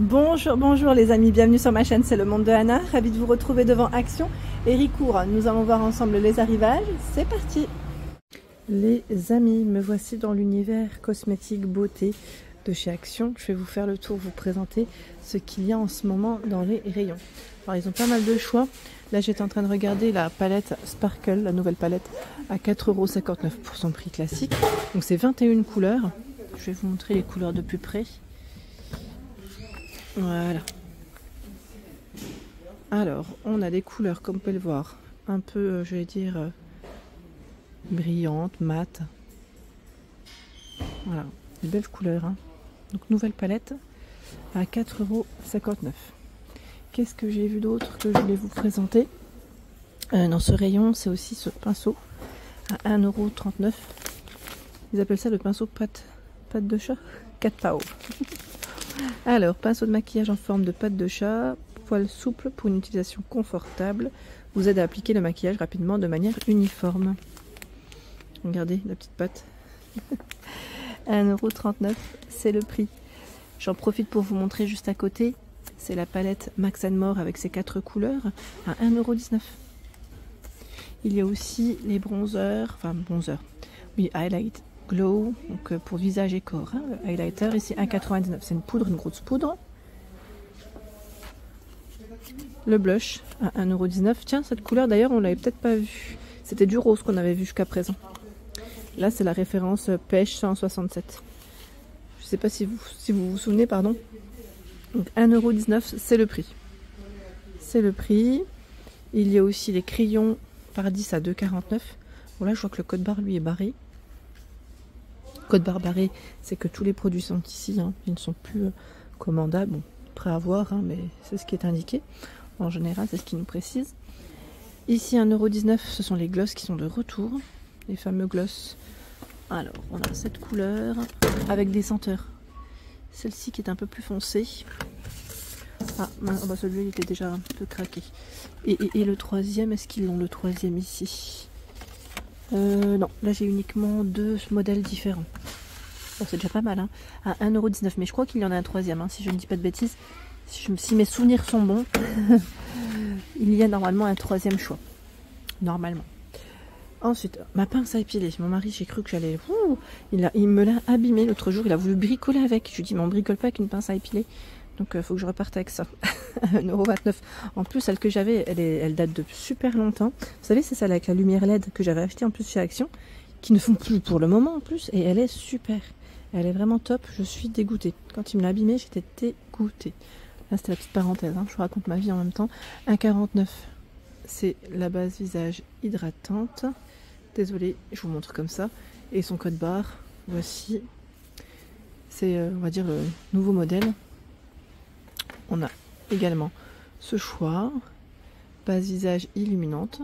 Bonjour, bonjour les amis, bienvenue sur ma chaîne, c'est le monde de Anna. Ravi de vous retrouver devant Action et Ricourt. Nous allons voir ensemble les arrivages. C'est parti Les amis, me voici dans l'univers cosmétique beauté de chez Action. Je vais vous faire le tour, vous présenter ce qu'il y a en ce moment dans les rayons. Alors ils ont pas mal de choix. Là j'étais en train de regarder la palette Sparkle, la nouvelle palette, à 4,59€ pour son prix classique. Donc c'est 21 couleurs. Je vais vous montrer les couleurs de plus près. Voilà. Alors, on a des couleurs, comme vous pouvez le voir, un peu, euh, je vais dire, euh, brillantes, mates. Voilà, des belles couleurs. Hein. Donc, nouvelle palette à 4,59€. Qu'est-ce que j'ai vu d'autre que je voulais vous présenter? Euh, Dans ce rayon, c'est aussi ce pinceau à 1,39€. Ils appellent ça le pinceau pâte, pâte de chat 4 pao. Alors, pinceau de maquillage en forme de pâte de chat, poil souple pour une utilisation confortable, vous aide à appliquer le maquillage rapidement de manière uniforme. Regardez la petite pâte. 1,39€, c'est le prix. J'en profite pour vous montrer juste à côté. C'est la palette Max More avec ses quatre couleurs à 1,19€. Il y a aussi les bronzers, enfin bronzers, oui, highlight Glow, euh, pour visage et corps. Hein, highlighter, ici 1,99. C'est une poudre, une grosse poudre. Le blush à 1,19€. Tiens, cette couleur d'ailleurs, on l'avait peut-être pas vue. C'était du rose qu'on avait vu jusqu'à présent. Là, c'est la référence pêche 167. Je sais pas si vous, si vous vous souvenez, pardon. Donc 1,19€, c'est le prix. C'est le prix. Il y a aussi les crayons par 10 à 2,49. Bon là, je vois que le code barre, lui, est barré. Code barbaré, c'est que tous les produits sont ici, hein. ils ne sont plus euh, commandables. Prêt à voir, mais c'est ce qui est indiqué. En général, c'est ce qui nous précise. Ici, 1,19€, ce sont les glosses qui sont de retour. Les fameux glosses. Alors, on a cette couleur avec des senteurs. Celle-ci qui est un peu plus foncée. Ah, bah celui-là, il était déjà un peu craqué. Et, le troisième, est-ce qu'ils ont le troisième ici? Euh, non, là j'ai uniquement deux modèles différents. C'est déjà pas mal, hein. À 1,19€. Mais je crois qu'il y en a un troisième, hein, si je ne dis pas de bêtises. Si, mes souvenirs sont bons, il y a normalement un troisième choix. Normalement. Ensuite, ma pince à épiler. Mon mari, j'ai cru que j'allais... Il, il me l'a abîmé l'autre jour. Il a voulu bricoler avec. Je lui dit, mais on bricole pas avec une pince à épiler. Donc il euh, faut que je reparte avec ça. 1,29€. En plus, celle que j'avais, elle, elle date de super longtemps. Vous savez, c'est celle avec la lumière LED que j'avais acheté en plus chez Action, qui ne font plus pour le moment en plus, et elle est super. Elle est vraiment top, je suis dégoûtée. Quand il me l'a abîmée, j'étais dégoûtée. Là, c'était la petite parenthèse, hein. je vous raconte ma vie en même temps. 1,49€, c'est la base visage hydratante. Désolée, je vous montre comme ça. Et son code barre, voici. C'est, euh, on va dire, le nouveau modèle on a également ce choix, base visage illuminante,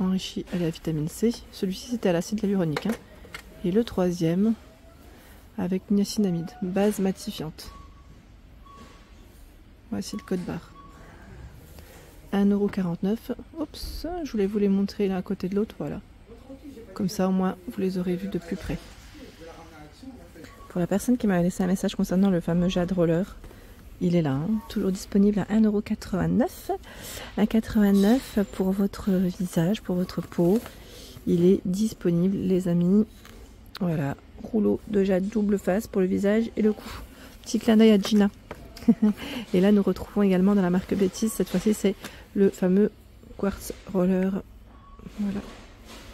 enrichi à la vitamine C. Celui-ci c'était à l'acide hyaluronique. Hein. Et le troisième avec niacinamide, base matifiante. Voici le code barre. 1,49€. Oups, je voulais vous les montrer l'un à côté de l'autre, voilà. Comme ça au moins vous les aurez vus de plus près. Pour la personne qui m'a laissé un message concernant le fameux Jade Roller, il est là, hein, toujours disponible à 1,89€. 1,89€ pour votre visage, pour votre peau. Il est disponible, les amis. Voilà, rouleau de jade double face pour le visage et le cou. Petit clin d'œil à Gina. et là, nous retrouvons également dans la marque Bétis. Cette fois-ci, c'est le fameux quartz roller. Voilà,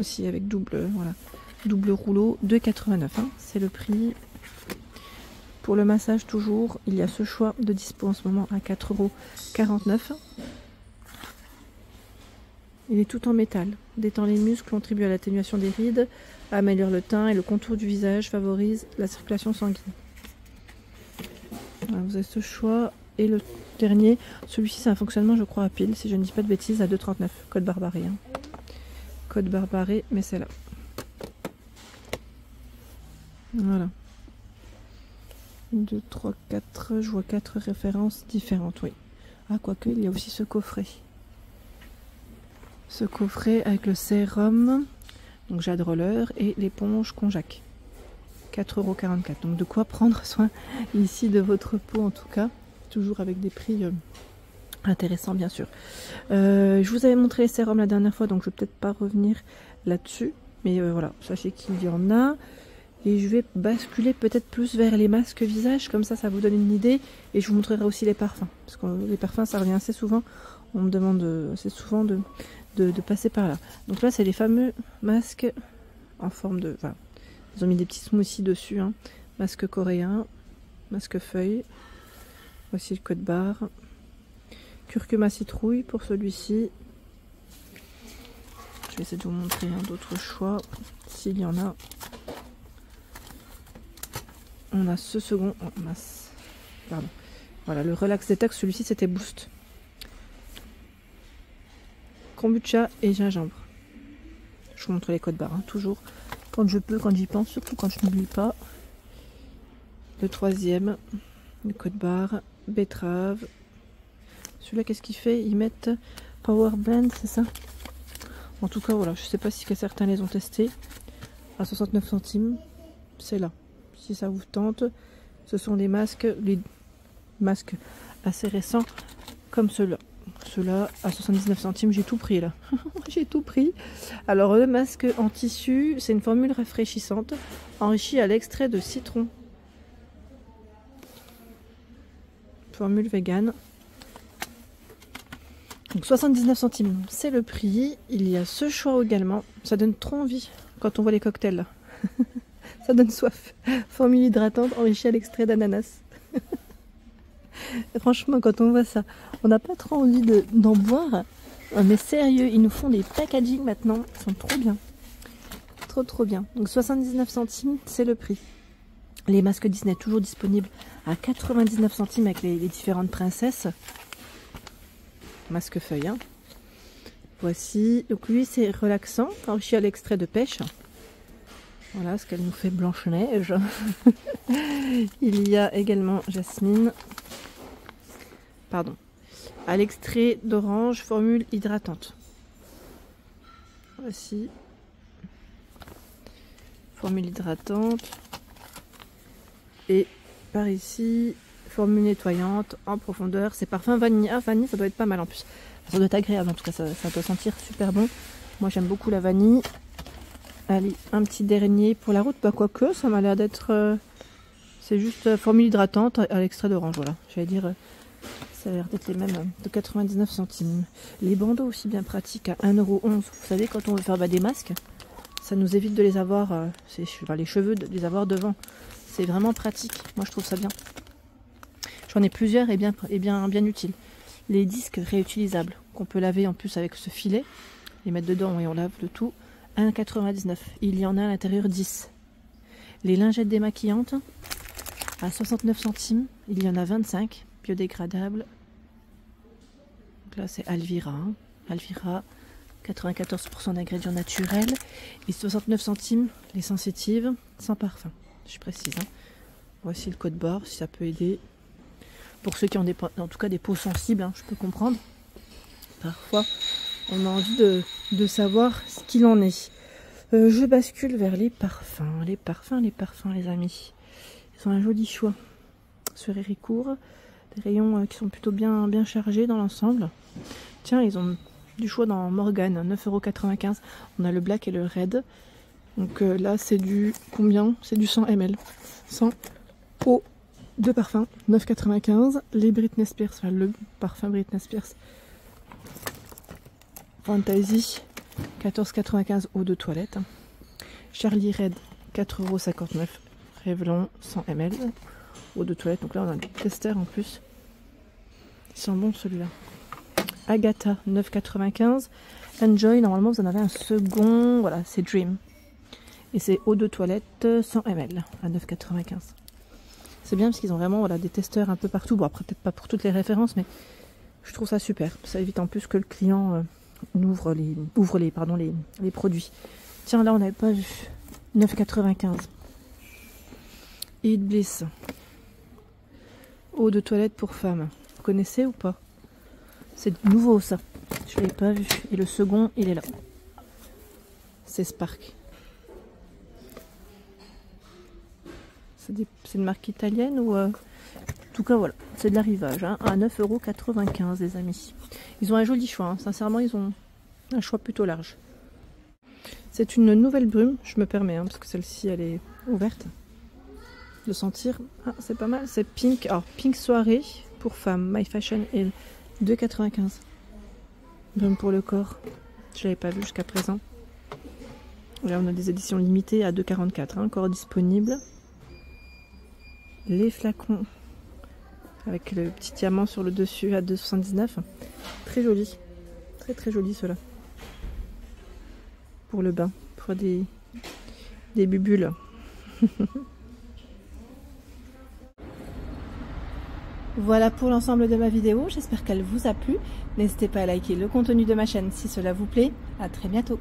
aussi avec double, voilà, double rouleau, 2,89€. Hein. C'est le prix pour le massage, toujours, il y a ce choix de dispo en ce moment à 4,49€. Il est tout en métal. Détend les muscles, contribue à l'atténuation des rides, améliore le teint et le contour du visage, favorise la circulation sanguine. vous avez ce choix. Et le dernier, celui-ci c'est un fonctionnement je crois à pile, si je ne dis pas de bêtises, à 2,39€. Code barbaré. Hein. Code barbaré, mais c'est là. Voilà. 2, 3, 4, je vois 4 références différentes, oui. Ah, quoique, il y a aussi ce coffret. Ce coffret avec le sérum, donc Jade Roller, et l'éponge Conjac. 4,44€. Donc de quoi prendre soin ici de votre peau en tout cas. Toujours avec des prix euh, intéressants bien sûr. Euh, je vous avais montré les sérums la dernière fois donc je vais peut-être pas revenir là-dessus. Mais euh, voilà, sachez qu'il y en a. Et je vais basculer peut-être plus vers les masques visage, comme ça ça vous donne une idée. Et je vous montrerai aussi les parfums. Parce que les parfums ça revient assez souvent. On me demande assez souvent de, de, passer par là. Donc là c'est les fameux masques en forme de... Voilà. Ils ont mis des petits smoothies dessus. Hein. Masque coréen, masque feuille. Voici le code barre. Curcuma citrouille pour celui-ci. Je vais essayer de vous montrer un d'autres choix, s'il y en a. On a ce second, oh, masse. Pardon. Voilà, le Relax Detox, celui-ci c'était Boost. Kombucha et gingembre. Je vous montre les codes barres, hein, toujours. Quand je peux, quand j'y pense, surtout quand je n'oublie pas. Le troisième, le code barre, betterave. Celui-là, qu'est-ce qu'il fait? Ils mettent Power Blend, c'est ça? En tout cas, voilà, je sais pas si certains les ont testés. À 69 centimes, c'est là. Si ça vous tente, ce sont des masques, les masques assez récents comme ceux-là. Ceux-là à 79 centimes, j'ai tout pris là. j'ai tout pris. Alors le masque en tissu, c'est une formule rafraîchissante enrichie à l'extrait de citron. Formule vegan. Donc 79 centimes, c'est le prix. Il y a ce choix également. Ça donne trop envie quand on voit les cocktails. Ça donne soif. Formule hydratante enrichie à l'extrait d'ananas. Franchement, quand on voit ça, on n'a pas trop envie d'en boire. Mais sérieux, ils nous font des packaging maintenant. Ils sont trop bien. Trop trop bien. Donc 79 centimes, c'est le prix. Les masques Disney toujours disponibles à 99 centimes avec les différentes princesses masque feuille. Hein. Voici, donc lui c'est relaxant, enrichi à l'extrait de pêche. Voilà ce qu'elle nous fait Blanche-Neige. Il y a également Jasmine. Pardon. À l'extrait d'orange, formule hydratante. Voici. Formule hydratante. Et par ici, formule nettoyante en profondeur. C'est parfum vanille. Ah, vanille, ça doit être pas mal en plus. Ça doit être agréable en tout cas, ça, doit sentir super bon. Moi j'aime beaucoup la vanille. Allez, un petit dernier pour la route. Bah, quoique, ça m'a l'air d'être. Euh, c'est juste euh, formule hydratante à l'extrait d'orange. Voilà, j'allais dire. Euh, ça a l'air d'être les mêmes de 99 centimes. Les bandeaux aussi bien pratiques à 1,11€. Vous savez, quand on veut faire des masques, ça nous évite de les avoir, les cheveux, de les avoir devant. C'est vraiment pratique. Moi, je trouve ça bien. J'en ai plusieurs et bien, et bien, bien utiles. Les disques réutilisables qu'on peut laver en plus avec ce filet, les mettre dedans et on lave le tout. 1,99. Il y en a à l'intérieur 10. Les lingettes démaquillantes à 69 centimes. Il y en a 25 biodégradables. Là c'est Alvira. Hein. Alvira 94% d'ingrédients naturels et 69 centimes les sensitives sans parfum. Je précise. Hein. Voici le code barre si ça peut aider. Pour ceux qui ont des, en tout cas des peaux sensibles, hein, je peux comprendre. Parfois, on a envie de, savoir ce qu'il en est. Euh, je bascule vers les parfums. Les parfums, les parfums, les amis. Ils ont un joli choix sur Héricourt. Des rayons euh, qui sont plutôt bien, bien chargés dans l'ensemble. Tiens, ils ont du choix dans Morgane, 9,95€. On a le black et le red. Donc euh, là, c'est du combien? C'est du 100 ml. 100 eau deux parfums, 9,95. Les Britney Spears, enfin le parfum Britney Spears Fantasy, 14,95 eau de toilette. Charlie Red, 4,59€. Revlon, 100 ml. Eau de toilette. Donc là, on a des testeurs en plus. Ils sont bons celui-là. Agatha, 9,95. Enjoy, normalement, vous en avez un second. Voilà, c'est Dream. Et c'est eau de toilette, 100 ml à 9,95. C'est bien parce qu'ils ont vraiment voilà, des testeurs un peu partout. Bon, après, peut-être pas pour toutes les références, mais je trouve ça super. Ça évite en plus que le client euh, ouvre, les, ouvre les, pardon, les, les produits. Tiens, là, on n'avait pas vu. 9,95. Eat Bliss. Eau de toilette pour femmes. Vous connaissez ou pas? C'est nouveau, ça. Je l'ai pas vu. Et le second, il est là. C'est Spark. C'est une marque italienne ou... Euh, en tout cas, voilà, c'est de l'arrivage, hein, à 9,95€ les amis. Ils ont un joli choix, hein. sincèrement, ils ont un choix plutôt large. C'est une nouvelle brume, je me permets, hein, parce que celle-ci, elle est ouverte. De sentir, ah, c'est pas mal, c'est pink, alors pink soirée pour femmes, My Fashion et 2,95. Brume pour le corps, je l'avais pas vu jusqu'à présent. Là, on a des éditions limitées à 2,44, encore disponibles. Les flacons avec le petit diamant sur le dessus à 2,79. Très joli. Très très joli cela. Pour le bain. Pour des, des bubules. Voilà pour l'ensemble de ma vidéo, j'espère qu'elle vous a plu. N'hésitez pas à liker le contenu de ma chaîne si cela vous plaît. A très bientôt